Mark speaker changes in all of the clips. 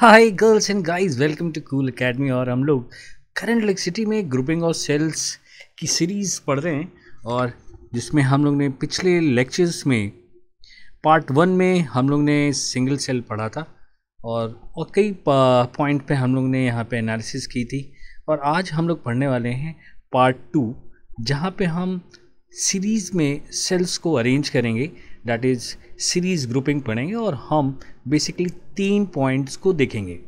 Speaker 1: Hi girls and guys welcome to Cool Academy और हम लोग करंट इलेक्ट्रिसिटी में ग्रुपिंग ऑफ़ सेल्स की सीरीज़ पढ़ रहे हैं और जिसमें हम लोग ने पिछले लेक्चर्स में पार्ट वन में हम लोग ने सिंगल सेल पढ़ा था और और कई पॉइंट पे हम लोग ने यहाँ पे एनालिसिस की थी। और आज हम लोग पढ़ने वाले हैं पार्ट टू जहाँ पे हम सीरीज़ में सेल्स को अरेंज करेंगे डैट इज़ सीरीज़ ग्रुपिंग पढ़ेंगे और हम बेसिकली तीन पॉइंट्स को देखेंगे।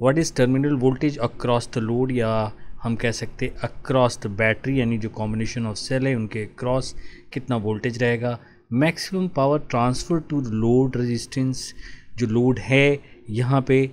Speaker 1: What is terminal voltage across the load या हम कह सकते अक्रॉस द बैटरी यानी जो कॉम्बिनेशन ऑफ़ सेल है, उनके क्रॉस कितना वोल्टेज रहेगा। Maximum power transfer to load resistance जो लोड है, यहाँ पे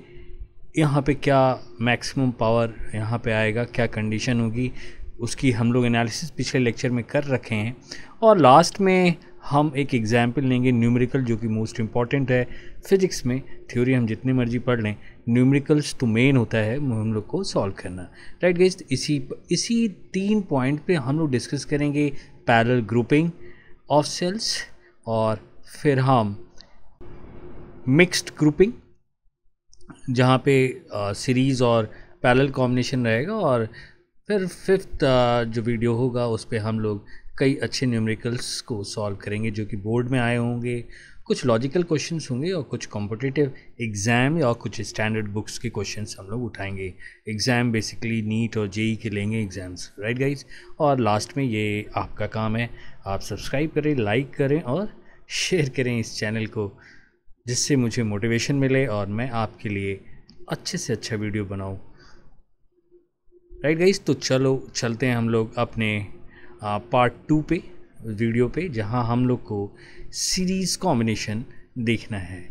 Speaker 1: यहाँ पे क्या मैक्सिमम पावर यहाँ पे आएगा, क्या कंडीशन होगी, उसकी हम लोग एनालिसिस पिछले लेक्चर में कर रखे हैं। और लास्ट में हम एक एग्ज़ाम्पल लेंगे न्यूमेरिकल जो कि मोस्ट इंपॉर्टेंट है। फिजिक्स में थ्योरी हम जितने मर्ज़ी पढ़ लें न्यूमेरिकल्स तो मेन होता है हम लोग को सॉल्व करना। राइट गाइस इसी इसी तीन पॉइंट पे हम लोग डिस्कस करेंगे पैरल ग्रुपिंग ऑफ़ सेल्स और फिर हम मिक्स्ड ग्रुपिंग जहाँ पे सीरीज़ और पैरल कॉम्बिनेशन रहेगा और फिर फिफ्थ जो वीडियो होगा उस पर हम लोग कई अच्छे न्यूमेरिकल्स को सॉल्व करेंगे जो कि बोर्ड में आए होंगे। कुछ लॉजिकल क्वेश्चंस होंगे और कुछ कॉम्पिटिटिव एग्ज़ाम या कुछ स्टैंडर्ड बुक्स के क्वेश्चंस हम लोग उठाएँगे। एग्ज़ाम बेसिकली नीट और जेई के लेंगे एग्ज़ाम्स राइट गाइज़ और लास्ट में ये आपका काम है। आप सब्सक्राइब करें लाइक करें और शेयर करें इस चैनल को, जिससे मुझे मोटिवेशन मिले और मैं आपके लिए अच्छे से अच्छा वीडियो बनाऊँ। राइट गाइज़ तो चलो, चलते हैं हम लोग अपने पार्ट टू पे वीडियो पे, जहाँ हम लोग को सीरीज़ कॉम्बिनेशन देखना है।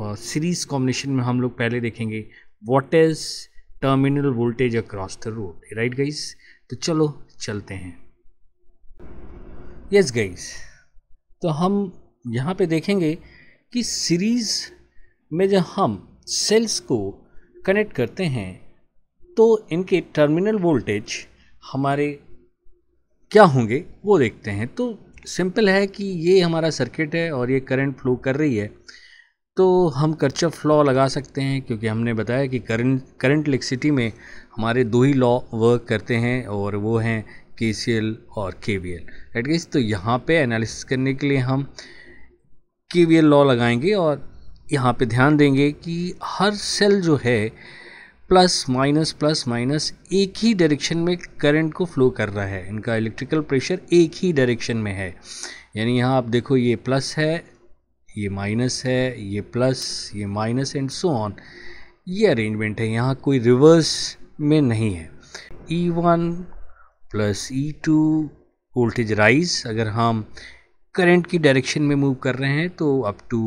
Speaker 1: और सीरीज़ कॉम्बिनेशन में हम लोग पहले देखेंगे what is terminal voltage across the road right guys तो चलो, चलते हैं। यस गाइस तो हम यहाँ पे देखेंगे कि सीरीज़ में जब हम सेल्स को कनेक्ट करते हैं तो इनके टर्मिनल वोल्टेज हमारे क्या होंगे, वो देखते हैं। तो सिंपल है कि ये हमारा सर्किट है और ये करंट फ्लो कर रही है। तो हम कर्चअप फ्लॉ लगा सकते हैं, क्योंकि हमने बताया कि करंट करंट इलेक्ट्रिसिटी में हमारे दो ही लॉ वर्क करते हैं, और वो हैं के और के वी एल तो यहाँ पे एनालिसिस करने के लिए हम के वी एल लॉ लगाएँगे और यहाँ पे ध्यान देंगे कि हर सेल जो है प्लस माइनस प्लस माइनस एक ही डायरेक्शन में करंट को फ्लो कर रहा है। इनका इलेक्ट्रिकल प्रेशर एक ही डायरेक्शन में है। यानी यहाँ आप देखो, ये प्लस है, ये माइनस है, ये प्लस ये माइनस एंड सो ऑन ये अरेंजमेंट है। यहाँ कोई रिवर्स में नहीं है। E one plus E two voltage rise अगर हम करंट की डायरेक्शन में मूव कर रहे हैं तो up to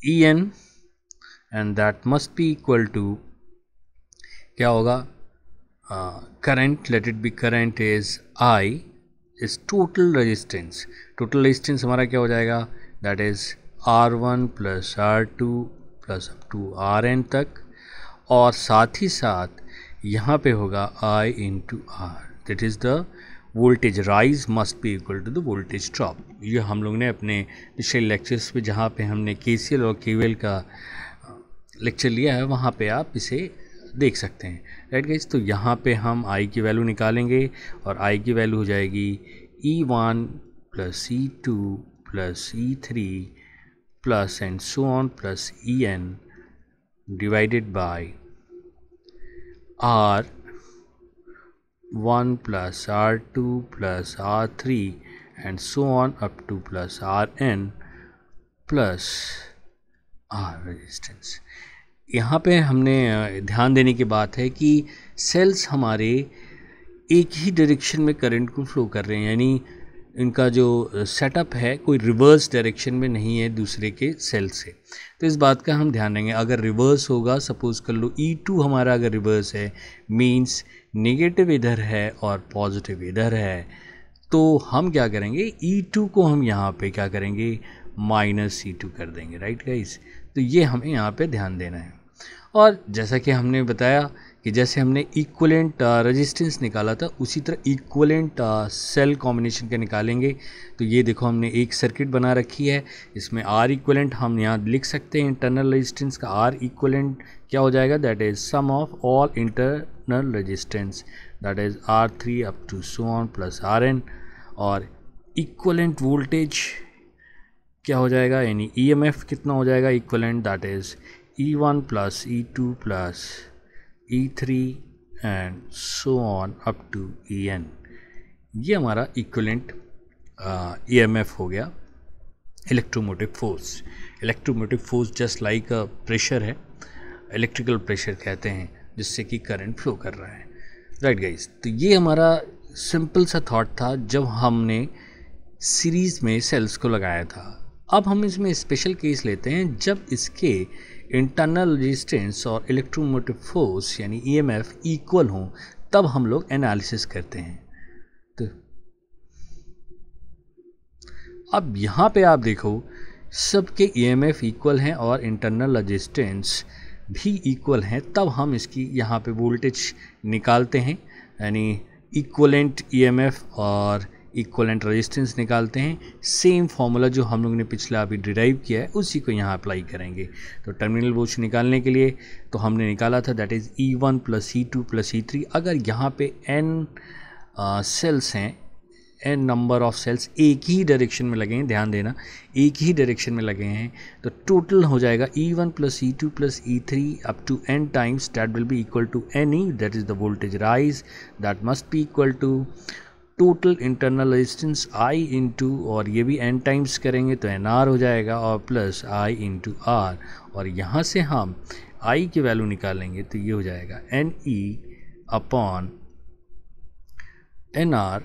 Speaker 1: E N and that must be equal to क्या होगा? Current let it be current is I is total resistance total resistance हमारा क्या हो जाएगा? That is R one plus R two plus up to R N तक। और साथ ही साथ यहाँ पे होगा I into R that is the voltage rise must be equal to the voltage drop ये हम लोग ने अपने पिछले लेक्चर्स पे जहाँ पे हमने के और के का लेक्चर लिया है, वहाँ पे आप इसे देख सकते हैं। राइट गाइज़ तो यहाँ पे हम आई की वैल्यू निकालेंगे और आई की वैल्यू हो जाएगी E one plus E two plus E three plus and so on plus E N divided by R one plus R two plus R three and so on up to plus R N plus R resistance यहाँ पे हमने ध्यान देने की बात है कि cells हमारे एक ही डायरेक्शन में करंट को फ्लो कर रहे हैं, यानी इनका जो सेटअप है कोई रिवर्स डायरेक्शन में नहीं है दूसरे के सेल से। तो इस बात का हम ध्यान देंगे। अगर रिवर्स होगा सपोज़ कर लो ई टू हमारा अगर रिवर्स है मींस नेगेटिव इधर है और पॉजिटिव इधर है तो हम क्या करेंगे? ई टू को हम यहाँ पे क्या करेंगे? माइनस ई टू कर देंगे राइट गाइस तो ये हमें यहाँ पे ध्यान देना है। और जैसा कि हमने बताया कि जैसे हमने इक्वलेंट रेजिस्टेंस निकाला था, उसी तरह इक्वलेंट सेल कॉम्बिनेशन के निकालेंगे। तो ये देखो, हमने एक सर्किट बना रखी है। इसमें आर इक्वलेंट हम यहाँ लिख सकते हैं इंटरनल रेजिस्टेंस का आर इक्वलेंट क्या हो जाएगा? That is sum of all internal resistance that is R three up to so on plus R N और इक्वलेंट वोल्टेज क्या हो जाएगा? यानी ई एम एफ़ कितना हो जाएगा? Equivalent that is E one plus E two plus E three and so on up to E N ये हमारा इक्वलेंट ई एम एफ़ हो गया electromotive force electromotive force just like a pressure है. Electrical pressure कहते हैं, जिससे कि current flow कर रहा है. राइट गाइस तो ये हमारा सिंपल सा थॉट था जब हमने सीरीज़ में सेल्स को लगाया था. अब हम इसमें स्पेशल केस लेते हैं जब इसके इंटरनल रेजिस्टेंस और इलेक्ट्रोमोटिव फोर्स यानी ईएमएफ इक्वल हों, तब हम लोग एनालिसिस करते हैं। तो अब यहाँ पे आप देखो, सबके ईएमएफ इक्वल हैं और इंटरनल रेजिस्टेंस भी इक्वल हैं, तब हम इसकी यहाँ पे वोल्टेज निकालते हैं, यानी इक्वलेंट ईएमएफ और इक्वलेंट रेजिस्टेंस निकालते हैं। सेम फार्मूला जो हम लोग ने पिछला अभी डिराइव किया है, उसी को यहाँ अप्लाई करेंगे। तो टर्मिनल वोच निकालने के लिए तो हमने निकाला था that is E one plus E two plus E three अगर यहाँ पे एन सेल्स हैं एन नंबर ऑफ़ सेल्स एक ही डायरेक्शन में लगे हैं, ध्यान देना, एक ही डायरेक्शन में लगे हैं तो टोटल हो जाएगा E one plus E two plus E three up to N times that will be equal to N E that is the voltage rise that must be equal to total internal resistance I into और ये भी N times करेंगे तो N R हो जाएगा, और plus आई into R और यहाँ से हम आई की वैल्यू निकालेंगे तो ये हो जाएगा N E upon N R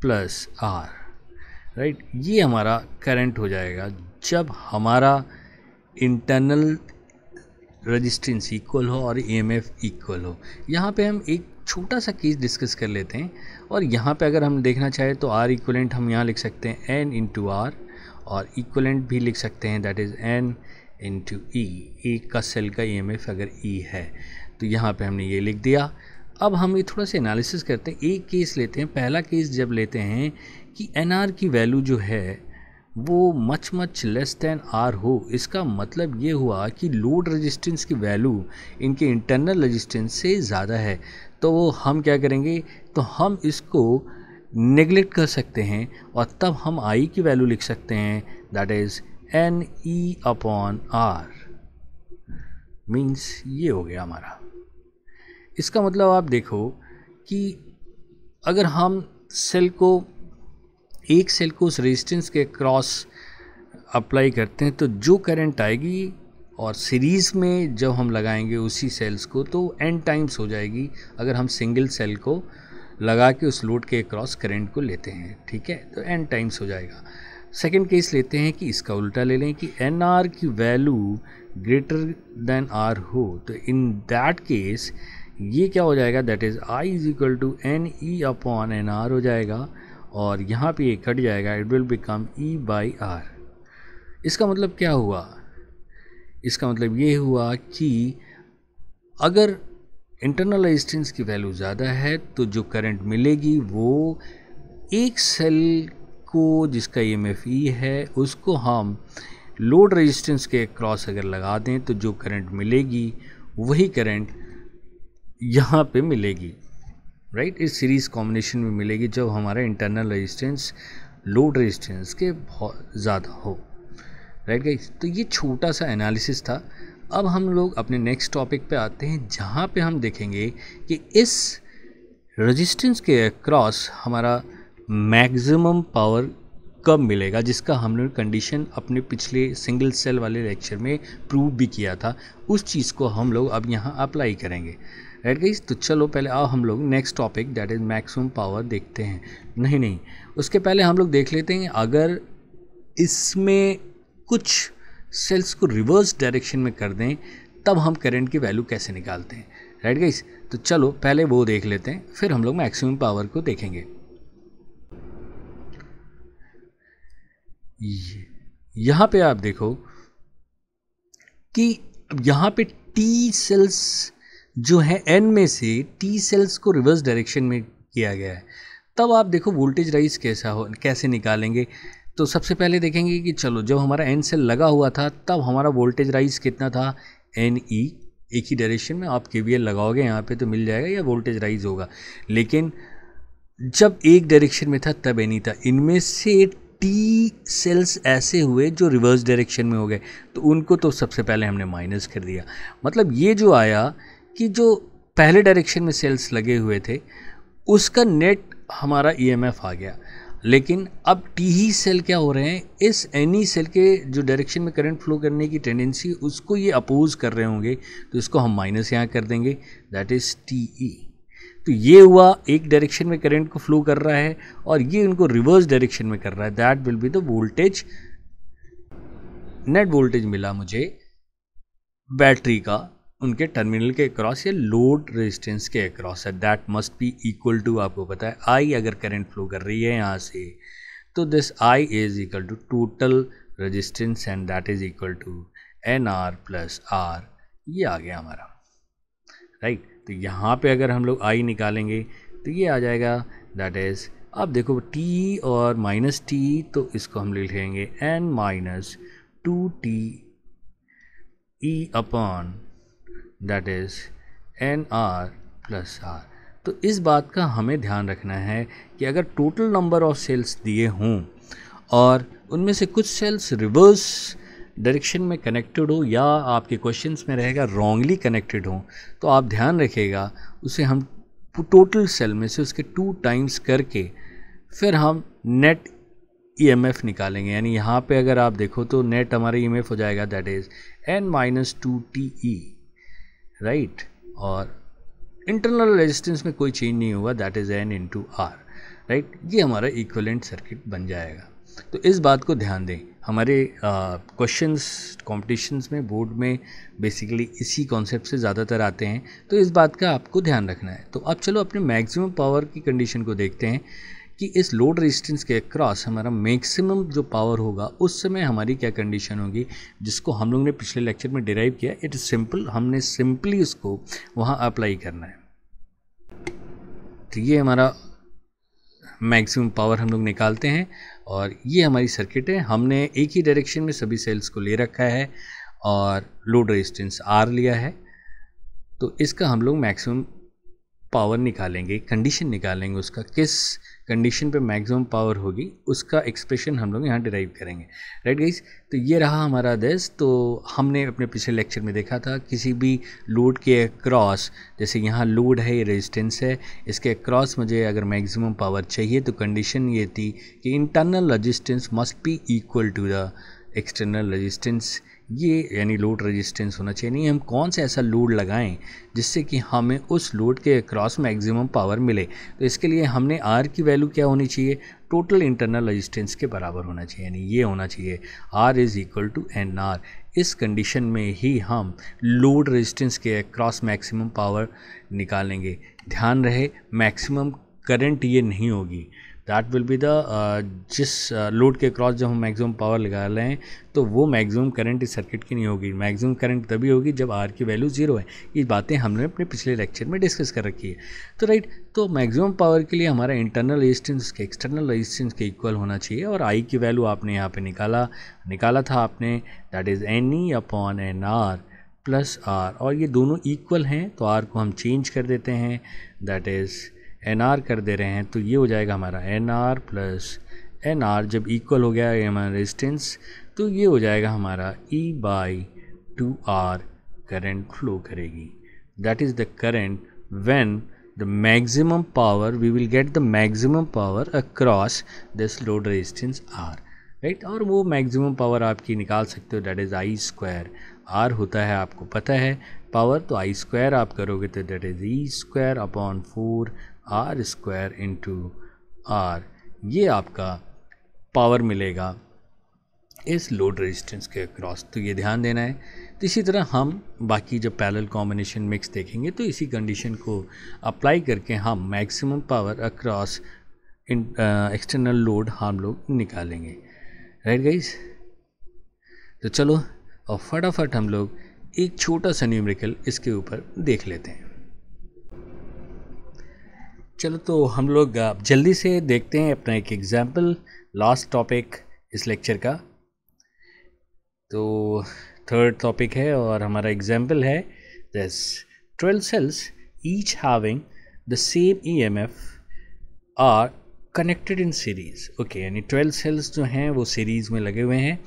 Speaker 1: plus R right ये हमारा करंट हो जाएगा जब हमारा इंटरनल रजिस्टेंस इक्वल हो और ईएमएफ इक्वल हो। यहाँ पे हम एक छोटा सा केस डिस्कस कर लेते हैं। और यहाँ पे अगर हम देखना चाहें तो आर इक्वलेंट हम यहाँ लिख सकते हैं एन इंटू आर और इक्वलेंट भी लिख सकते हैं that is N into E एक का सेल का ईएमएफ अगर ई e है तो यहाँ पे हमने ये लिख दिया। अब हम ये थोड़ा सा एनालिसिस करते हैं। एक केस लेते हैं। पहला केस जब लेते हैं कि एन की वैल्यू जो है, वो much much less than R हो। इसका मतलब ये हुआ कि लोड रेजिस्टेंस की वैल्यू इनके इंटरनल रेजिस्टेंस से ज़्यादा है। तो वो हम क्या करेंगे? तो हम इसको नेगलेक्ट कर सकते हैं और तब हम आई की वैल्यू लिख सकते हैं that is N E upon R means ये हो गया हमारा। इसका मतलब आप देखो कि अगर हम सेल को, एक सेल को उस रेजिस्टेंस के क्रॉस अप्लाई करते हैं तो जो करंट आएगी और सीरीज़ में जब हम लगाएँगे उसी सेल्स को तो एन टाइम्स हो जाएगी, अगर हम सिंगल सेल को लगा के उस लोड के क्रॉस करंट को लेते हैं, ठीक है? तो एन टाइम्स हो जाएगा। सेकेंड केस लेते हैं कि इसका उल्टा ले लें कि एन आर की वैल्यू ग्रेटर देन आर हो तो इन दैट केस ये क्या हो जाएगा? That is I is equal to N E upon N R हो जाएगा, और यहाँ पे ये कट जाएगा it will become E by R इसका मतलब क्या हुआ? इसका मतलब ये हुआ कि अगर इंटरनल रेजिस्टेंस की वैल्यू ज़्यादा है तो जो करंट मिलेगी वो एक सेल को जिसका ई एफ़ ई है, उसको हम लोड रेजिस्टेंस के क्रॉस अगर लगा दें तो जो करंट मिलेगी, वही करंट यहाँ पे मिलेगी। राइट इस सीरीज़ कॉम्बिनेशन में मिलेगी जब हमारा इंटरनल रेजिस्टेंस लोड रेजिस्टेंस के बहुत ज़्यादा हो। राइट गाइस तो ये छोटा सा एनालिसिस था। अब हम लोग अपने नेक्स्ट टॉपिक पे आते हैं, जहाँ पे हम देखेंगे कि इस रेजिस्टेंस के अक्रॉस हमारा मैक्सिमम पावर कब मिलेगा, जिसका हमने कंडीशन अपने पिछले सिंगल सेल वाले लेक्चर में प्रूव भी किया था। उस चीज़ को हम लोग अब यहाँ अप्लाई करेंगे। राइट गई तो चलो पहले आओ हम लोग next topic that is maximum power देखते हैं। नहीं नहीं, उसके पहले हम लोग देख लेते हैं, अगर इसमें कुछ सेल्स को रिवर्स डायरेक्शन में कर दें, तब हम करंट की वैल्यू कैसे निकालते हैं? राइट गाइस तो चलो, पहले वो देख लेते हैं, फिर हम लोग मैक्सिमम पावर को देखेंगे। यहाँ पे आप देखो कि यहाँ पे टी सेल्स जो है एन में से टी सेल्स को रिवर्स डायरेक्शन में किया गया है। तब आप देखो वोल्टेज राइज कैसा हो, कैसे निकालेंगे? तो सबसे पहले देखेंगे कि चलो जब हमारा एन सेल लगा हुआ था तब हमारा वोल्टेज राइज कितना था? एन ई e, एक ही डायरेक्शन में आप के लगाओगे यहाँ पे तो मिल जाएगा या वोल्टेज राइज होगा। लेकिन जब एक डायरेक्शन में था तब एनी था। इनमें से टी सेल्स ऐसे हुए जो रिवर्स डायरेक्शन में हो गए। तो उनको तो सबसे पहले हमने माइनस कर दिया। मतलब ये जो आया कि जो पहले डायरेक्शन में सेल्स लगे हुए थे उसका नेट हमारा ईएमएफ e आ गया। लेकिन अब टी ही सेल क्या हो रहे हैं? इस एनी सेल के जो डायरेक्शन में करंट फ्लो करने की टेंडेंसी उसको ये अपोज कर रहे होंगे तो इसको हम माइनस यहाँ कर देंगे दैट इज़ टी ई तो ये हुआ, एक डायरेक्शन में करंट को फ्लो कर रहा है, और ये उनको रिवर्स डायरेक्शन में कर रहा है। That will be the voltage net voltage मिला मुझे बैटरी का। उनके टर्मिनल के अक्रॉस या लोड रेजिस्टेंस के अक्रॉस है। That must be equal to आपको पता है। आई अगर करंट फ्लो कर रही है यहाँ से तो this I is equal to total resistance and that is equal to N R plus R ये आ गया हमारा। Right right? तो यहाँ पे अगर हम लोग आई निकालेंगे तो ये आ जाएगा। दैट इज़ अब देखो टी और माइनस टी तो इसको हम लिखेंगे N minus two T E upon that is N R plus R तो इस बात का हमें ध्यान रखना है कि अगर टोटल नंबर ऑफ़ सेल्स दिए हों और उनमें से कुछ सेल्स रिवर्स डायरेक्शन में कनेक्टेड हो या आपके क्वेश्चंस में रहेगा रॉन्गली कनेक्टेड हो तो आप ध्यान रखिएगा, उसे हम टोटल सेल में से उसके टू टाइम्स करके फिर हम नेट ईएमएफ निकालेंगे। यानी यहाँ पे अगर आप देखो तो नेट हमारा ईएमएफ हो जाएगा that is N minus two T E right और इंटरनल रेजिस्टेंस में कोई चेंज नहीं होगा that is N into R right ये हमारा इक्वलेंट सर्किट बन जाएगा। तो इस बात को ध्यान दें। हमारे क्वेश्चंस कॉम्पिटिशन्स में बोर्ड में बेसिकली इसी कॉन्सेप्ट से ज़्यादातर आते हैं। तो इस बात का आपको ध्यान रखना है। तो अब चलो अपने मैक्सिमम पावर की कंडीशन को देखते हैं। कि इस लोड रेजिस्टेंस के क्रॉस हमारा मैक्सिमम जो पावर होगा, उस समय हमारी क्या कंडीशन होगी, जिसको हम लोग ने पिछले लेक्चर में डिराइव किया इट इज़ सिंपल हमने सिंपली उसको वहाँ अप्लाई करना है। तो ये हमारा मैक्सिमम पावर हम लोग निकालते हैं, और ये हमारी सर्किट है। हमने एक ही डायरेक्शन में सभी सेल्स को ले रखा है, और लोड रेजिस्टेंस आर लिया है। तो इसका हम लोग मैक्सिमम पावर निकालेंगे कंडीशन निकालेंगे उसका, किस कंडीशन पे मैक्सिमम पावर होगी, उसका एक्सप्रेशन हम लोग यहाँ डिराइव करेंगे। राइट गाइस तो ये रहा हमारा देश तो हमने अपने पिछले लेक्चर में देखा था, किसी भी लोड के क्रॉस जैसे यहाँ लोड है, ये रेजिस्टेंस है, इसके क्रॉस मुझे अगर मैक्सिमम पावर चाहिए तो कंडीशन ये थी कि internal resistance must be equal to the external resistance ये यानी लोड रेजिस्टेंस होना चाहिए। नहीं, हम कौन सा ऐसा लोड लगाएँ जिससे कि हमें उस लोड के क्रॉस मैक्सिमम पावर मिले? तो इसके लिए हमने आर की वैल्यू क्या होनी चाहिए? टोटल इंटरनल रजिस्टेंस के बराबर होना चाहिए। यानी ये होना चाहिए। R is equal to N R इस कंडीशन में ही हम लोड रेजिस्टेंस के क्रॉस मैक्सिमम पावर निकालेंगे। ध्यान रहे मैक्सिमम करंट ये नहीं होगी। दैट विल बी द जिस लोड के क्रॉस जब हम मैक्सिमम पावर लगा रहे हैं तो वो मैक्सिमम करंट इस सर्किट की नहीं होगी। मैक्सिमम करंट तभी होगी जब आर की वैल्यू ज़ीरो है। ये बातें हमने अपने पिछले लेक्चर में डिस्कस कर रखी है। तो राइट तो मैक्सिमम पावर के लिए हमारा इंटरनल रेजिस्टेंस के एक्सटर्नल रेजिस्टेंस के इक्वल होना चाहिए और आई की वैल्यू आपने यहाँ पे निकाला। निकाला था आपने that is N E upon N R plus R और ये दोनों इक्वल हैं तो आर को हम चेंज कर देते हैं। दैट इज़ एन आर कर दे रहे हैं तो ये हो जाएगा हमारा N R plus N R जब इक्वल हो गया है हमारा रेजिस्टेंस तो ये हो जाएगा हमारा E by two R current flow करेगी। That is the current when the maximum power we will get the maximum power across this load resistance R right और वो मैक्सिमम पावर आपकी निकाल सकते हो that is I square R होता है, आपको पता है। पावर तो आई स्क्वायर आप करोगे तो that is E square upon four R square into R, ये आपका पावर मिलेगा इस लोड रेजिस्टेंस के अक्रॉस। तो ये ध्यान देना है। तो इसी तरह हम बाकी जब पैरेलल कॉम्बिनेशन मिक्स देखेंगे तो इसी कंडीशन को अप्लाई करके हम maximum power across external load हम लोग निकालेंगे। Right guys? तो चलो, और फटाफट हम लोग एक छोटा सा न्यूमेरिकल इसके ऊपर देख लेते हैं। चलो तो हम लोग जल्दी से देखते हैं अपना एक एग्ज़ाम्पल लास्ट टॉपिक इस लेक्चर का। तो थर्ड टॉपिक है और हमारा एग्ज़ाम्पल है this twelve cells each having the same E M F are connected in series okay यानी ट्वेल्व सेल्स जो हैं वो सीरीज़ में लगे हुए हैं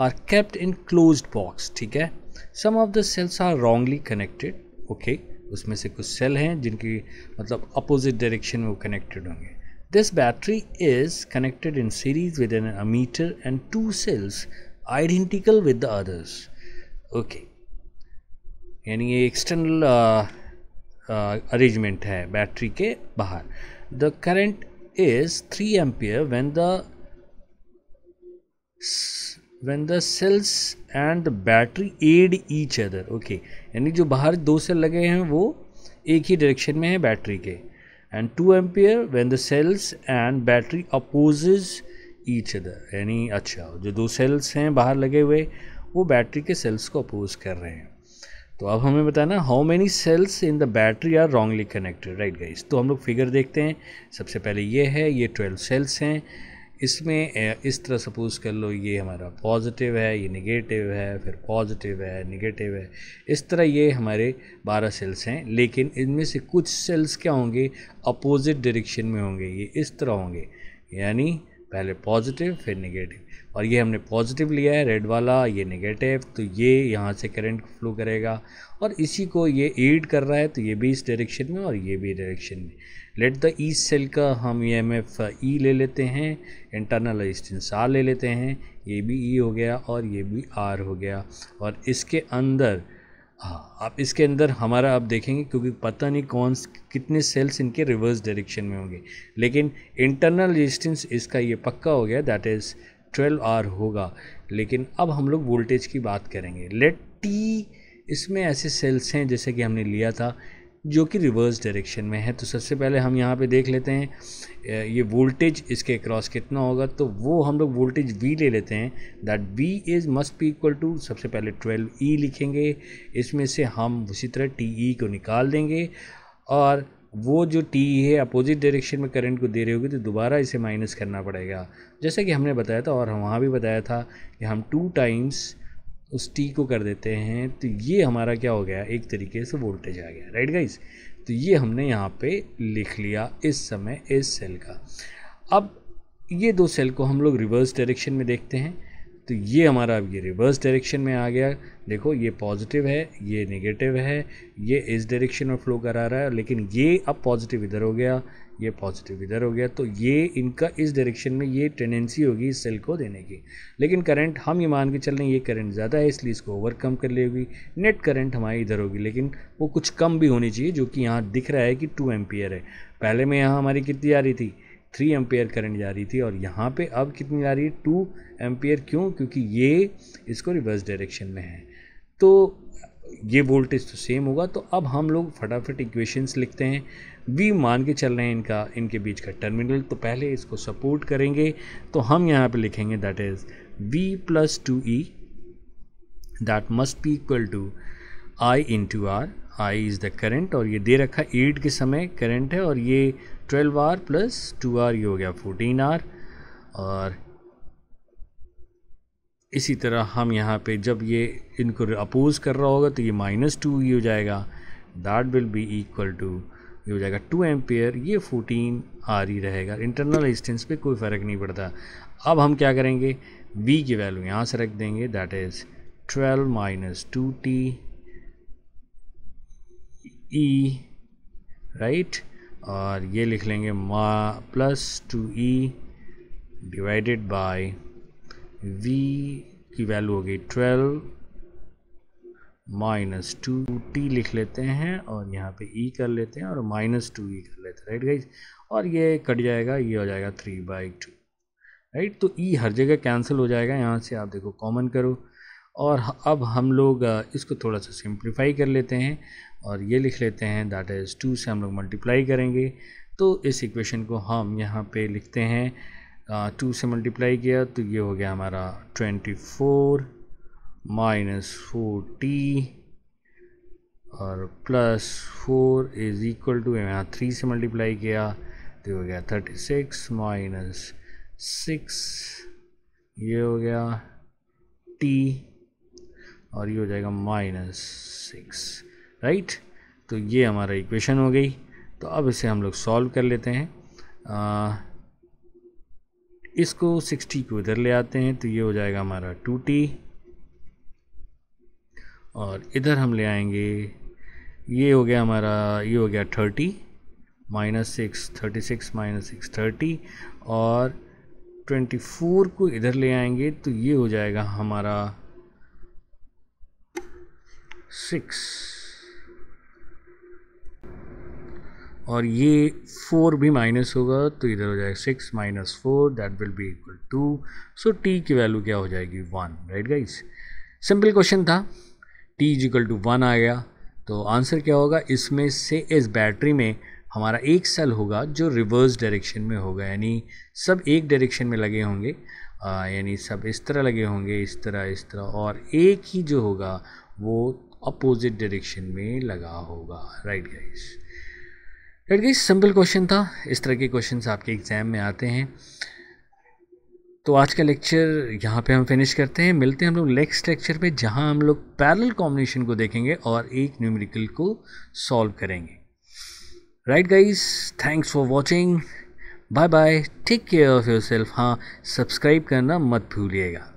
Speaker 1: are kept in close box ठीक है? Some of the cells are wrongly connected okay उसमें से कुछ सेल हैं जिनकी मतलब अपोजिट डायरेक्शन में वो कनेक्टेड होंगे। This battery is connected in series with an ammeter and two cells identical with the others okay यानी ये एक्सटर्नल अरेंजमेंट है बैटरी के बाहर। The current is 3 ampere when the when the cells and the battery aid each other, okay? यानी जो बाहर दो cell लगे हैं, वो एक ही डायरेक्शन में है बैटरी के। And two ampere when the cells and battery opposes each other यानी अच्छा जो दो सेल्स हैं बाहर लगे हुए, वो बैटरी के सेल्स को अपोज कर रहे हैं। तो अब हमें बताना how many cells in the battery are wrongly connected right guys तो हम लोग फिगर देखते हैं। सबसे पहले ये है, ये ट्वेल्व सेल्स हैं। इसमें इस तरह सपोज़ कर लो ये हमारा पॉजिटिव है, ये निगेटिव है, फिर पॉजिटिव है निगेटिव है। इस तरह ये हमारे बारह सेल्स हैं, लेकिन इनमें से कुछ सेल्स क्या होंगे? अपोजिट डायरेक्शन में होंगे, ये इस तरह होंगे। यानी पहले पॉजिटिव फिर निगेटिव और ये हमने पॉजिटिव लिया है रेड वाला, ये नेगेटिव तो ये यहाँ से करंट फ्लो करेगा। और इसी को ये एड कर रहा है तो ये भी इस डायरेक्शन में और ये भी डायरेक्शन में। लेट द ई सेल का हम ई एम एफ़ ई ले लेते हैं इंटरनल रजिस्टेंस आर ले लेते हैं, ये भी ई e हो गया और ये भी आर हो गया। और इसके अंदर हाँ आप इसके अंदर हमारा आप देखेंगे, क्योंकि पता नहीं कौन, कितने सेल्स इनके रिवर्स डायरेक्शन में होंगे। लेकिन इंटरनल रेजिस्टेंस इसका ये पक्का हो गया दैट इज़ ट्वेल्व आर होगा। लेकिन अब हम लोग वोल्टेज की बात करेंगे। लेट टी इसमें ऐसे सेल्स हैं जैसे कि हमने लिया था, जो कि रिवर्स डायरेक्शन में है। तो सबसे पहले हम यहाँ पे देख लेते हैं ये वोल्टेज इसके क्रॉस कितना होगा। तो वो हम लोग वोल्टेज वी ले लेते हैं। That V is must be equal to सबसे पहले ट्वेल्व ई लिखेंगे। इसमें से हम उसी तरह टी ई e को निकाल देंगे। और वो जो टी है अपोजिट डायरेक्शन में करंट को दे रही होगी तो दोबारा इसे माइनस करना पड़ेगा। जैसे कि हमने बताया था और हम वहाँ भी बताया था कि हम टू टाइम्स उस टी को कर देते हैं तो ये हमारा क्या हो गया? एक तरीके से वोल्टेज आ गया राइट गाइस तो ये हमने यहाँ पे लिख लिया इस समय इस सेल का। अब ये दो सेल को हम लोग रिवर्स डायरेक्शन में देखते हैं। तो ये हमारा अब ये रिवर्स डायरेक्शन में आ गया। देखो, ये पॉजिटिव है, ये नेगेटिव है, ये इस डायरेक्शन में फ्लो करा रहा है, लेकिन ये अब पॉजिटिव इधर हो गया, ये पॉजिटिव इधर हो गया तो ये इनका इस डायरेक्शन में ये टेंडेंसी होगी इस सेल को देने की। लेकिन करंट हम ये मान के चल रहे हैं, ये करंट ज़्यादा है, इसलिए इसको ओवरकम कर लेगी नेट करंट हमारी इधर होगी, लेकिन वो कुछ कम भी होनी चाहिए, जो कि यहाँ दिख रहा है कि टू एम्पियर है। पहले में यहाँ हमारी कितनी आ रही थी? थ्री एम्पेयर करंट जा रही थी और यहाँ पे अब कितनी जा रही है? Two ampere. क्यों? क्योंकि ये इसको रिवर्स डायरेक्शन में है। तो ये वोल्टेज तो सेम होगा। तो अब हम लोग फटाफट इक्वेशंस लिखते हैं। वी मान के चल रहे हैं इनका, इनके बीच का टर्मिनल तो पहले इसको सपोर्ट करेंगे। तो हम यहाँ पे लिखेंगे that is V plus two E that must be equal to I into R I is the current और ये दे रखा एट के समय करंट है और ये twelve R plus two R ये हो गया फोर्टीन आर और इसी तरह हम यहाँ पे जब ये इनको अपोज कर रहा होगा तो ये माइनस टू ही हो जाएगा। That will be equal to ये हो जाएगा टू एम्पेयर ये फोर्टीन आर ही रहेगा। इंटरनल रेजिस्टेंस पे कोई फ़र्क नहीं पड़ता। अब हम क्या करेंगे? वी की वैल्यू यहाँ से रख देंगे that is twelve minus two T E right और ये लिख लेंगे मा plus two E divided by V की वैल्यू होगी ट्वेल्व माइनस टू टी लिख लेते हैं और यहाँ पे ई e कर लेते हैं और माइनस टू ई कर लेते हैं राइट गाइज़ और ये कट जाएगा, ये हो जाएगा थ्री बाई टू राइट तो ई e हर जगह कैंसिल हो जाएगा, यहाँ से आप देखो कॉमन करो। और अब हम लोग इसको थोड़ा सा सिंप्लीफाई कर लेते हैं। और ये लिख लेते हैं दैट इज़ टू से हम लोग मल्टीप्लाई करेंगे। तो इस इक्वेशन को हम यहाँ पे लिखते हैं टू से मल्टीप्लाई किया तो ये हो गया हमारा twenty four minus four T और plus four is equal to यहाँ थ्री से मल्टीप्लाई किया तो हो गया थर्टी सिक्स माइनस सिक्स ये हो गया टी और ये हो जाएगा माइनस सिक्स राइट? तो ये हमारा इक्वेशन हो गई। तो अब इसे हम लोग सॉल्व कर लेते हैं। आ, इसको सिक्सटी को इधर ले आते हैं तो ये हो जाएगा हमारा टू टी। और इधर हम ले आएँगे ये हो गया हमारा ये हो गया thirty minus six thirty six minus six thirty. और ट्वेंटी फोर को इधर ले आएँगे तो ये हो जाएगा हमारा सिक्स। और ये फोर भी माइनस होगा तो इधर हो जाएगा six minus four, that will be equal to, so T की वैल्यू क्या हो जाएगी? One right guys simple question था। T is equal to one आ गया। तो आंसर क्या होगा? इसमें से इस बैटरी में हमारा एक सेल होगा जो रिवर्स डायरेक्शन में होगा, यानी सब एक डायरेक्शन में लगे होंगे। यानी सब इस तरह लगे होंगे, इस तरह इस तरह, और एक ही जो होगा, वो अपोजिट डायरेक्शन में लगा होगा right guys guys simple question था। इस तरह के क्वेश्चन आपके एग्ज़ाम में आते हैं। तो आज का लेक्चर यहाँ पे हम फिनिश करते हैं। मिलते हैं हम लोग नेक्स्ट लेक्चर पे, जहाँ हम लोग पैरेलल कॉम्बिनेशन को देखेंगे और एक न्यूमेरिकल को सॉल्व करेंगे। Right guys thanks for watching bye bye take care of your self हाँ सब्सक्राइब करना मत भूलिएगा।